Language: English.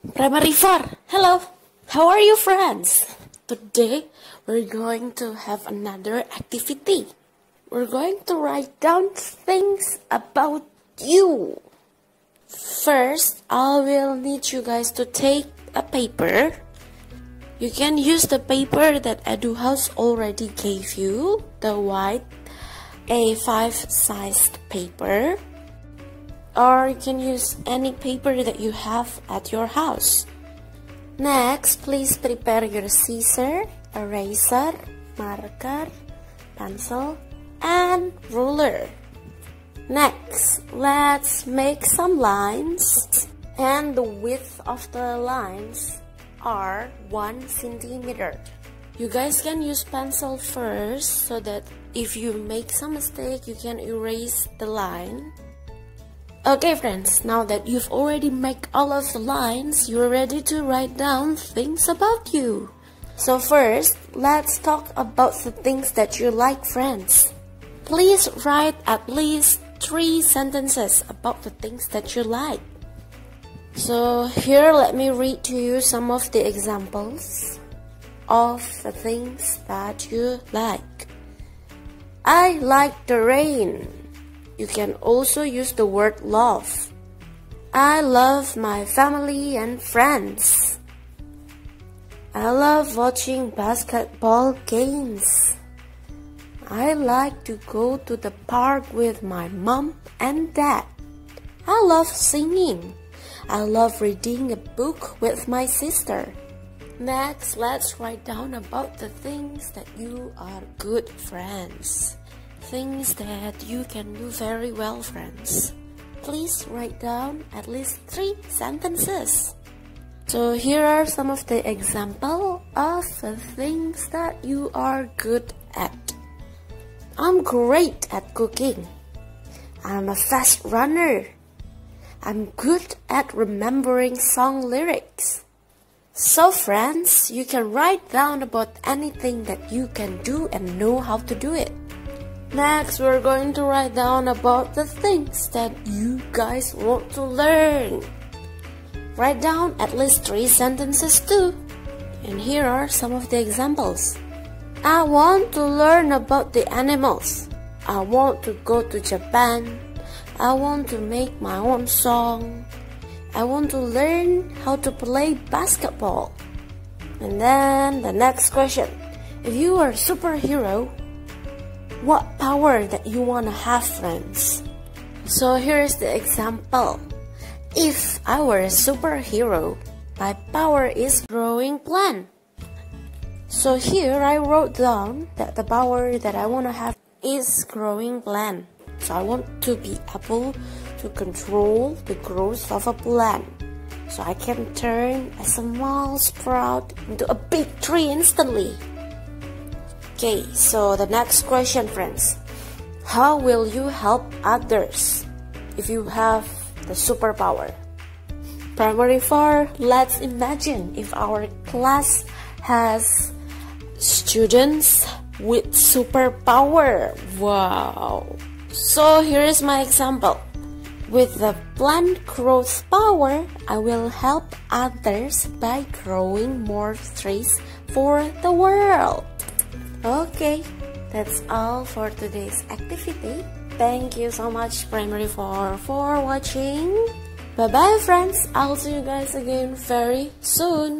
Primary 4. Hello. How are you friends? Today we're going to have another activity. We're going to write down things about you. First, I will need you guys to take a paper. You can use the paper that EduHouse already gave you, the white A5 sized paper or you can use any paper that you have at your house. Next, please prepare your scissor, eraser, marker, pencil, and ruler. Next, let's make some lines and the width of the lines are 1 centimeter. You guys can use pencil first so that if you make some mistake, you can erase the line Okay friends, now that you've already made all of the lines, you're ready to write down things about you. So first, let's talk about the things that you like friends. Please write at least three sentences about the things that you like. So here let me read to you some of the examples of the things that you like. I like the rain. You can also use the word love. I love my family and friends. I love watching basketball games. I like to go to the park with my mom and dad. I love singing. I love reading a book with my sister. Next, let's write down about the things that you are good friends things that you can do very well, friends. Please write down at least three sentences. So here are some of the example of the things that you are good at. I'm great at cooking. I'm a fast runner. I'm good at remembering song lyrics. So friends, you can write down about anything that you can do and know how to do it. Next, we're going to write down about the things that you guys want to learn. Write down at least three sentences too. And here are some of the examples. I want to learn about the animals. I want to go to Japan. I want to make my own song. I want to learn how to play basketball. And then the next question. If you are a superhero, what power that you want to have friends. So here's the example. If I were a superhero, my power is growing plant. So here I wrote down that the power that I want to have is growing plant. So I want to be able to control the growth of a plant. So I can turn a small sprout into a big tree instantly. Okay, so the next question, friends. How will you help others if you have the superpower? Primary 4, let's imagine if our class has students with superpower. Wow. So here is my example. With the plant growth power, I will help others by growing more trees for the world. Okay, that's all for today's activity. Thank you so much Primary 4 for watching. Bye bye friends, I'll see you guys again very soon.